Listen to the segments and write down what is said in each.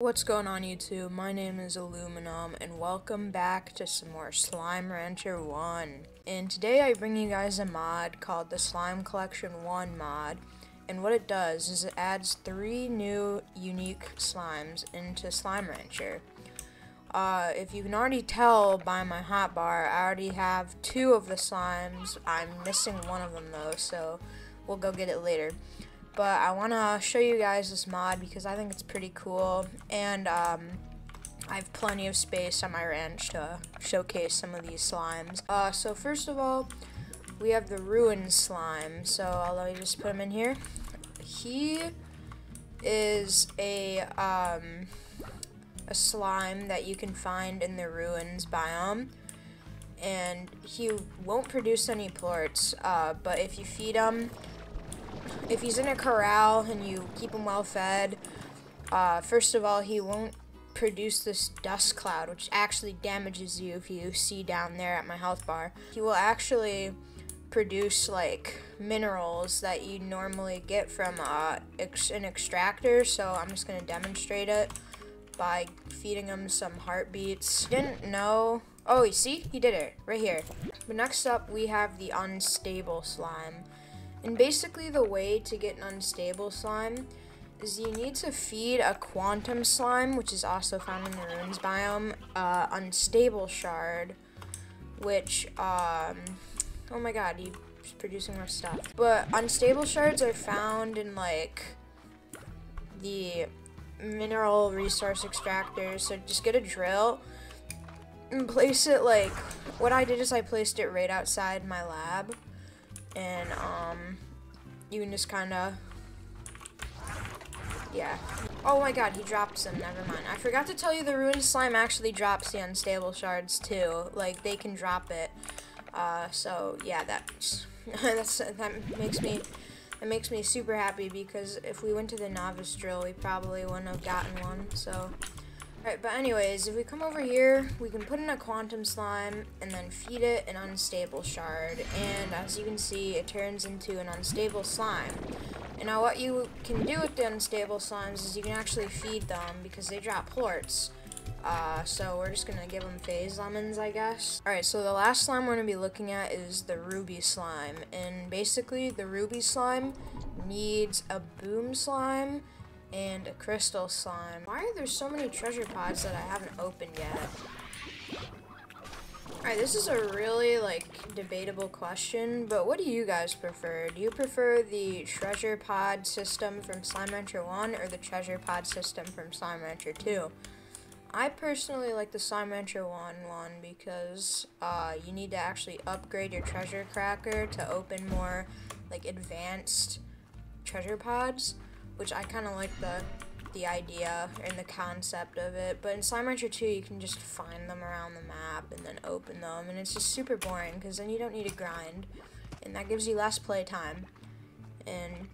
What's going on YouTube? My name is Illuminum and welcome back to some more Slime Rancher 1. And today I bring you guys a mod called the Slime Collection 1 mod. And what it does is it adds three new unique slimes into Slime Rancher. Uh, if you can already tell by my hotbar, I already have two of the slimes. I'm missing one of them though, so we'll go get it later but I want to show you guys this mod because I think it's pretty cool and um, I have plenty of space on my ranch to showcase some of these slimes. Uh, so first of all, we have the Ruin Slime. So I'll let me just put him in here. He is a um, a slime that you can find in the Ruins biome. And he won't produce any plorts, uh, but if you feed him, if he's in a corral and you keep him well fed, uh, first of all, he won't produce this dust cloud, which actually damages you if you see down there at my health bar. He will actually produce like minerals that you normally get from uh, ex an extractor, so I'm just going to demonstrate it by feeding him some heart beets. Didn't know. Oh, you see? He did it right here. But next up, we have the unstable slime. And basically the way to get an unstable slime is you need to feed a quantum slime, which is also found in the ruins biome, uh, unstable shard, which, um, oh my god, he's producing more stuff. But unstable shards are found in, like, the mineral resource extractors, so just get a drill and place it, like, what I did is I placed it right outside my lab and um, you can just kind of, yeah. Oh my god, he dropped some, never mind. I forgot to tell you the ruined slime actually drops the unstable shards too. Like, they can drop it. Uh, so, yeah, that's, that's, that makes me, it makes me super happy because if we went to the novice drill, we probably wouldn't have gotten one, so... Alright, but anyways, if we come over here, we can put in a quantum slime and then feed it an unstable shard. And as you can see, it turns into an unstable slime. And now what you can do with the unstable slimes is you can actually feed them because they drop plorts. Uh, so we're just gonna give them phase lemons, I guess. Alright, so the last slime we're gonna be looking at is the ruby slime. And basically, the ruby slime needs a boom slime and a crystal slime. Why are there so many treasure pods that I haven't opened yet? Alright, this is a really, like, debatable question, but what do you guys prefer? Do you prefer the treasure pod system from Slime Rancher 1 or the treasure pod system from Slime Rancher 2? I personally like the Slime Rancher 1 one because uh, you need to actually upgrade your treasure cracker to open more, like, advanced treasure pods which I kind of like the the idea and the concept of it. But in Slime Rancher 2, you can just find them around the map and then open them, and it's just super boring because then you don't need to grind, and that gives you less playtime. And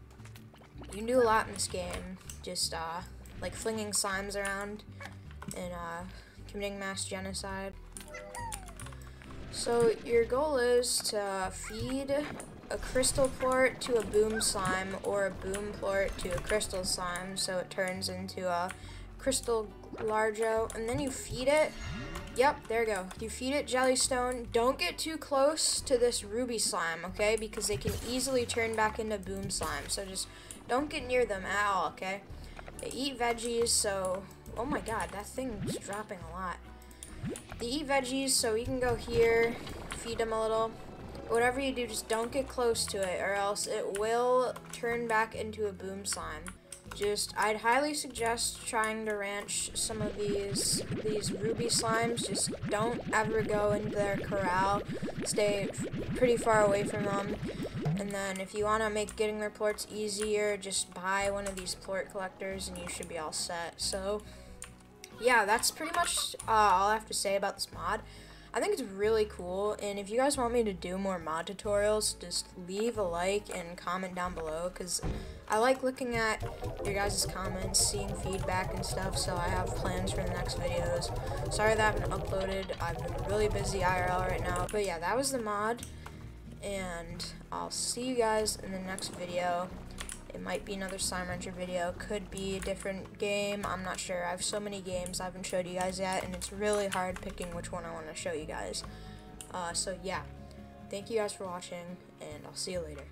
you can do a lot in this game, just uh, like flinging slimes around and uh, committing mass genocide. So your goal is to feed a crystal plort to a boom slime or a boom plort to a crystal slime so it turns into a crystal largo and then you feed it. Yep there you go. You feed it jellystone don't get too close to this ruby slime okay? Because they can easily turn back into boom slime so just don't get near them at all okay? They eat veggies so oh my god that thing's dropping a lot. They eat veggies so we can go here feed them a little whatever you do, just don't get close to it, or else it will turn back into a boom slime. Just, I'd highly suggest trying to ranch some of these these ruby slimes. Just don't ever go into their corral. Stay pretty far away from them. And then if you want to make getting their plorts easier, just buy one of these plort collectors and you should be all set. So, yeah, that's pretty much uh, all I have to say about this mod. I think it's really cool, and if you guys want me to do more mod tutorials, just leave a like and comment down below, because I like looking at your guys' comments, seeing feedback and stuff, so I have plans for the next videos. Sorry that I haven't uploaded, I've been really busy IRL right now, but yeah, that was the mod, and I'll see you guys in the next video, It might be another Slime Rancher video, could be a different game, I'm not sure. I have so many games I haven't showed you guys yet, and it's really hard picking which one I want to show you guys. Uh, so yeah, thank you guys for watching, and I'll see you later.